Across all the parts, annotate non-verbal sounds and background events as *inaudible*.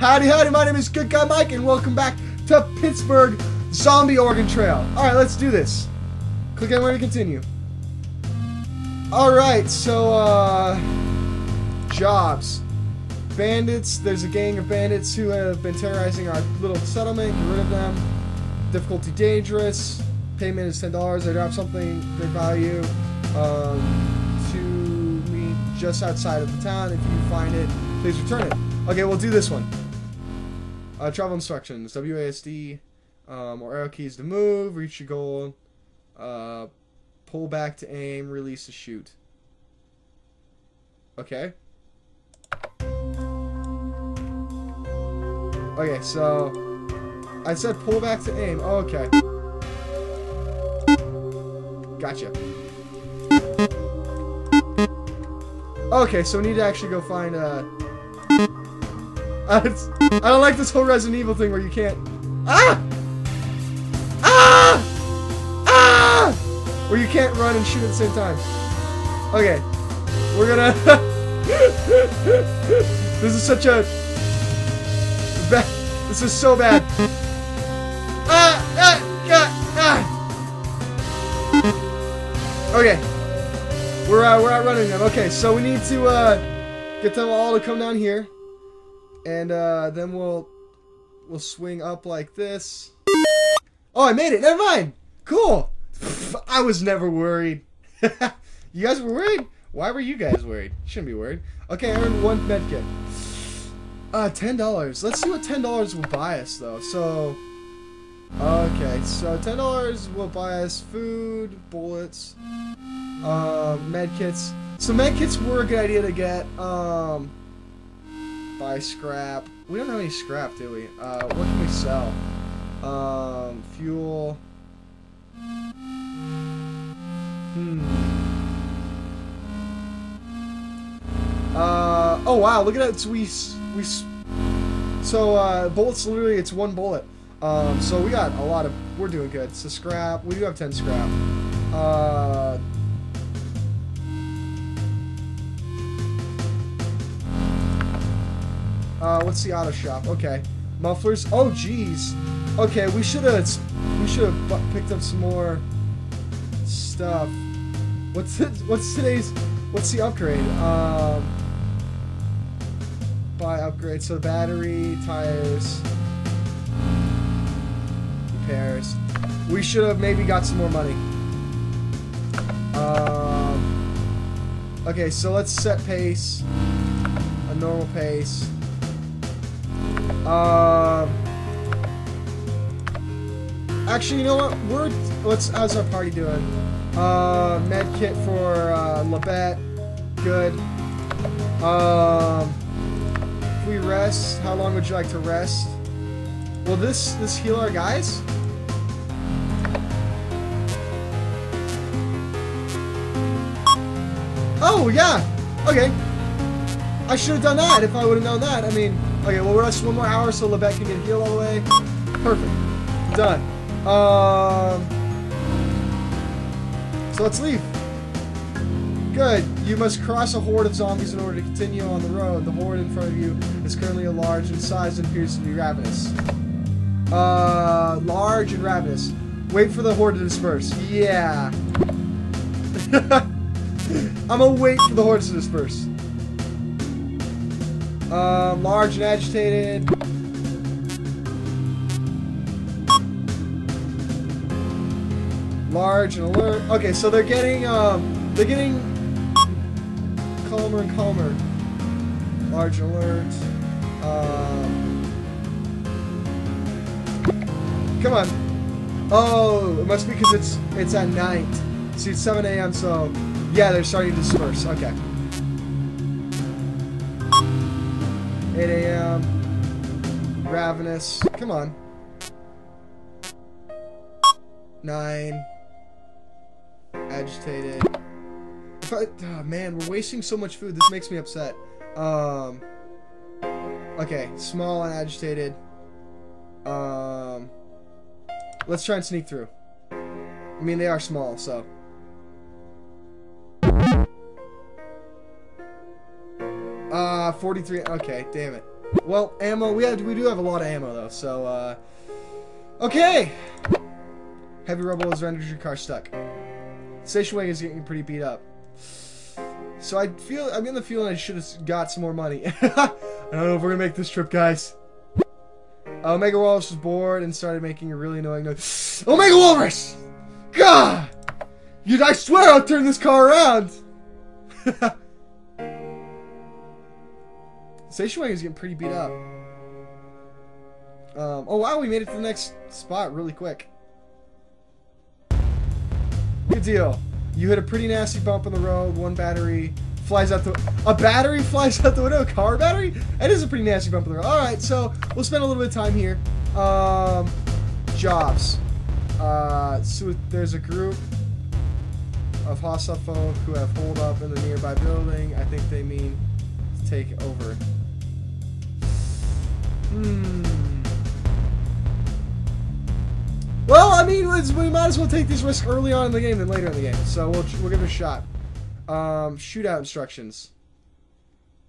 Howdy, howdy, my name is Good Guy Mike, and welcome back to Pittsburgh Zombie Oregon Trail. Alright, let's do this. Click anywhere to continue. Alright, so, uh... Jobs. Bandits, there's a gang of bandits who have been terrorizing our little settlement. Get rid of them. Difficulty dangerous. Payment is $10. They drop something, great value. Um, to me just outside of the town. If you find it, please return it. Okay, we'll do this one. Uh, travel instructions. WASD um, or arrow keys to move, reach your goal, uh, pull back to aim, release to shoot. Okay. Okay, so I said pull back to aim. Oh, okay. Gotcha. Okay, so we need to actually go find uh *laughs* I don't like this whole Resident Evil thing where you can't Ah! Ah! Ah! Where you can't run and shoot at the same time. Okay. We're gonna *laughs* This is such a this is so bad. Ah! Ah! Ah! ah. Okay. We're uh, we're outrunning them. Okay, so we need to uh, get them all to come down here, and uh, then we'll we'll swing up like this. Oh, I made it. Never mind. Cool. *laughs* I was never worried. *laughs* you guys were worried? Why were you guys worried? Shouldn't be worried. Okay, I earned one medkit. Uh, ten dollars. Let's see what ten dollars will buy us, though. So, okay, so ten dollars will buy us food, bullets, uh, medkits. So medkits were a good idea to get. Um, buy scrap. We don't have any scrap, do we? Uh, what can we sell? Um, fuel. Hmm. Uh, oh wow, look at that. So we, we, so, uh, bullets, literally, it's one bullet. Um, so we got a lot of, we're doing good. So scrap, we do have 10 scrap. Uh, uh, what's the auto shop? Okay. Mufflers. Oh, jeez. Okay, we should have, we should have picked up some more stuff. What's it, what's today's, what's the upgrade? Um, buy upgrade. So battery, tires, repairs. We should have maybe got some more money. Um, okay, so let's set pace. A normal pace. Um, actually, you know what? We're let's. How's our party doing? Uh, med kit for uh, Labette. Good. Um, if we rest, how long would you like to rest? Will this this heal our guys? Oh yeah. Okay. I should have done that if I would have known that. I mean, okay, well, we're rest one more hour so Lebet can get healed all the way. Perfect. Done. Um. So let's leave. Good. You must cross a horde of zombies in order to continue on the road. The horde in front of you is currently a large in size and appears to be ravenous. Uh, large and ravenous. Wait for the horde to disperse. Yeah. *laughs* I'm gonna wait for the horde to disperse. Uh, large and agitated. Large and alert. Okay, so they're getting, um, they're getting calmer and calmer. Large and alert. Um, come on. Oh, it must be because it's it's at night. See, it's 7 a.m. So yeah, they're starting to disperse. Okay. 8 a.m. Ravenous. Come on. 9. Agitated. I, oh, man, we're wasting so much food. This makes me upset. Um. Okay, small and agitated. Um. Let's try and sneak through. I mean, they are small, so. Uh, 43. Okay, damn it. Well, ammo. We have we do have a lot of ammo though. So uh, okay. Heavy rubble has rendered your car stuck. Station wagon is getting pretty beat up. So I feel I'm getting the feeling I should have got some more money. *laughs* I don't know if we're gonna make this trip, guys. Omega Walrus was bored and started making a really annoying noise. *gasps* Omega Walrus! God! You, I swear I'll turn this car around! *laughs* Station Wagon's getting pretty beat up. Um, oh wow, we made it to the next spot really quick. Good deal. You hit a pretty nasty bump on the road, one battery flies out the... A battery *laughs* flies out the window? A car battery? That is a pretty nasty bump on the road. Alright, so we'll spend a little bit of time here. Um, jobs. Uh, so there's a group of hostile folk who have holed up in the nearby building. I think they mean to take over. Hmm. Well, I mean, we might as well take these risks early on in the game than later in the game. So we'll, we'll give it a shot. Um, shootout instructions.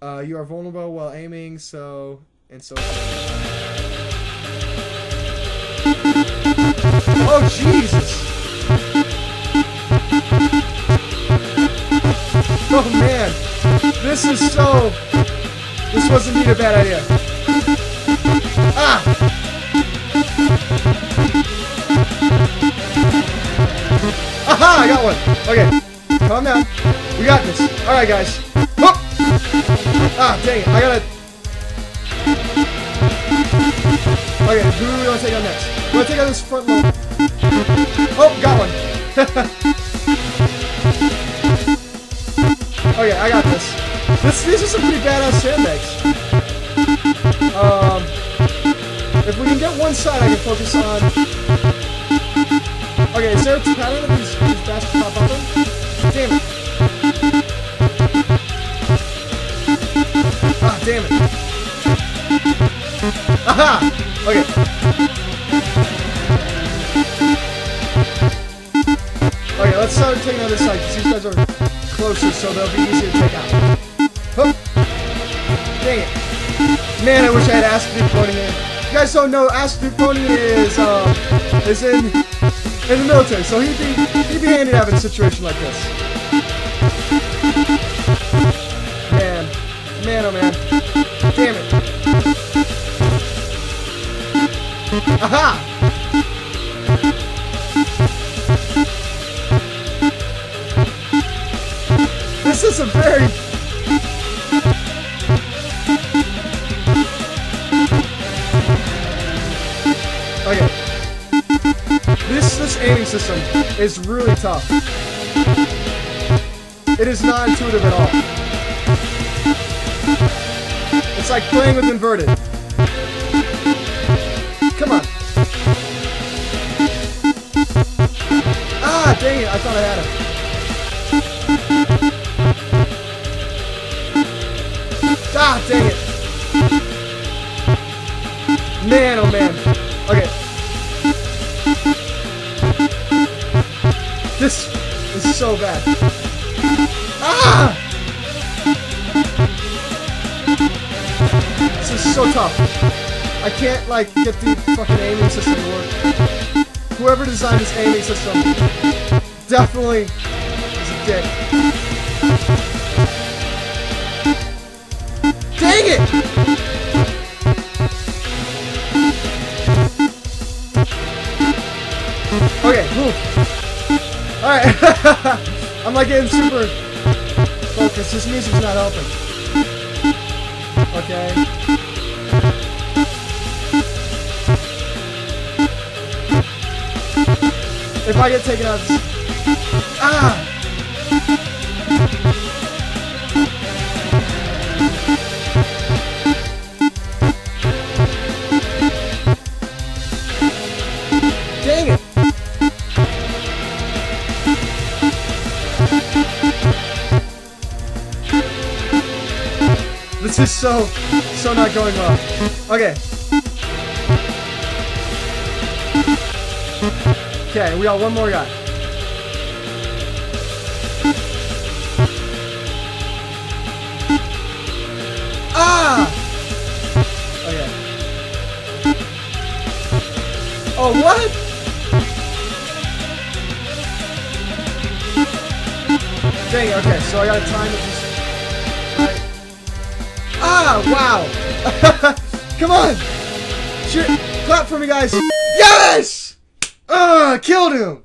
Uh, you are vulnerable while aiming, so... And so... Oh, Jesus! Oh, man! This is so... This wasn't even a bad idea. One! Okay. Calm down. We got this. Alright, guys. Oh! Ah, dang it. I gotta... Okay, who do we want to take out next? We want to take out this front load. Oh, got one. *laughs* okay, I got this. this. These are some pretty badass sandbags. Um, if we can get one side, I can focus on... Okay, is there a pattern of these, pop up in? Damn it. Ah, damn it. Aha! Okay. Okay, let's start taking out this side, because these guys are closer, so they'll be easier to take out. Oh. Dang it. Man, I wish I had asked Pony here. You guys don't know, Duke Pony is, um, is in, in the military, so he'd be, he'd be handy to have in a situation like this. Man. Man, oh man. Damn it. Aha! This is a very... aiming system is really tough. It is not intuitive at all. It's like playing with inverted. Come on. Ah, dang it, I thought I had him. Ah, dang it. Man, oh man. Bad. Ah! This is so tough. I can't, like, get the fucking aiming system to work. Whoever designed this aiming system definitely is a dick. Dang it! Okay. Alright. *laughs* I'm like getting super focused. This music's not helping. Okay. If I get taken out, ah! This is so, so not going well. Okay. Okay, we got one more guy. Ah! Okay. Oh, what? Dang, okay, so I gotta time it Ah, wow! *laughs* Come on! Clap for me, guys! Yes! Ah, killed him!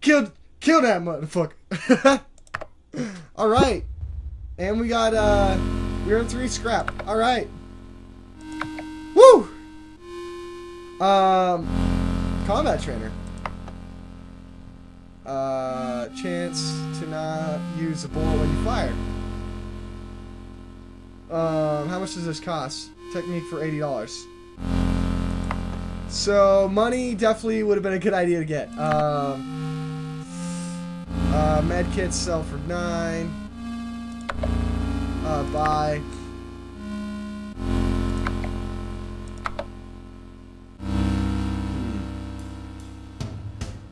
Killed, killed that motherfucker. *laughs* Alright. And we got, uh, we're in three scrap. Alright. Woo! Um, combat trainer. Uh, chance to not use a bullet when you fire. Um, how much does this cost? Technique for eighty dollars. So money definitely would have been a good idea to get. Um, uh, med kits sell for nine. Uh, buy.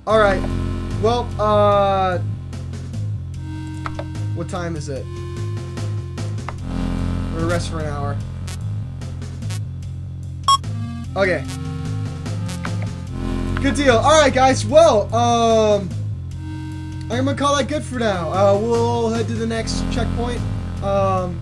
All right. Well, uh, what time is it? Rest for an hour. Okay. Good deal. All right, guys. Well, um, I'm gonna call that good for now. Uh, we'll head to the next checkpoint, um,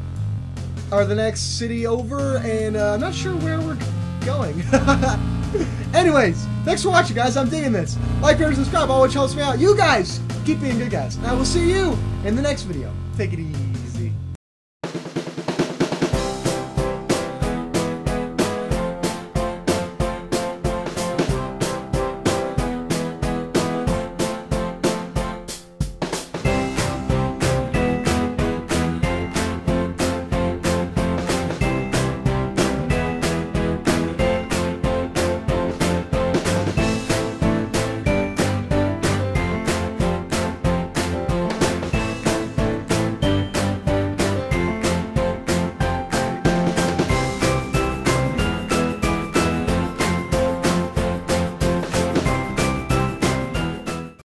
or the next city over, and uh, I'm not sure where we're going. *laughs* Anyways, thanks for watching, guys. I'm digging this. Like, share, subscribe, all which helps me out. You guys keep being good guys. And I will see you in the next video. Take it easy.